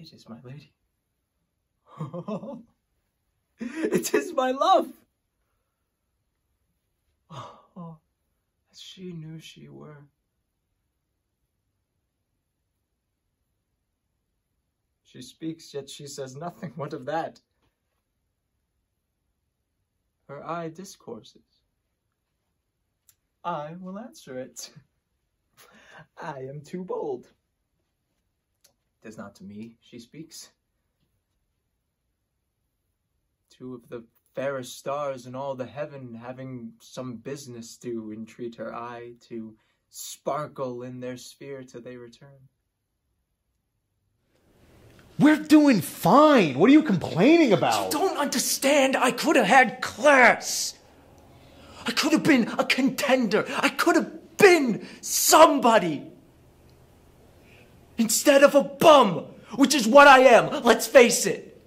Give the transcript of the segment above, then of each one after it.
It is my lady. it is my love. Oh, as she knew she were. She speaks, yet she says nothing. What of that? Her eye discourses. I will answer it. I am too bold. Tis not to me she speaks. Two of the fairest stars in all the heaven having some business do entreat her eye to sparkle in their sphere till they return. We're doing fine. What are you complaining about? You Don't understand. I could have had class. I could have been a contender. I could have been somebody. Instead of a bum, which is what I am. Let's face it.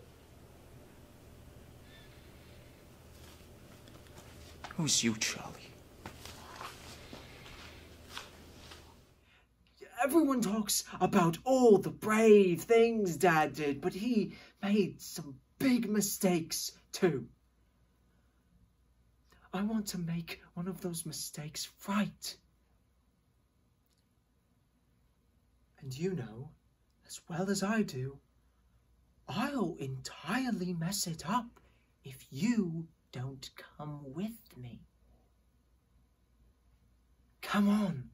Who's you, Charlie? Everyone talks about all the brave things Dad did, but he made some big mistakes too. I want to make one of those mistakes right. And you know, as well as I do, I'll entirely mess it up if you don't come with me. Come on.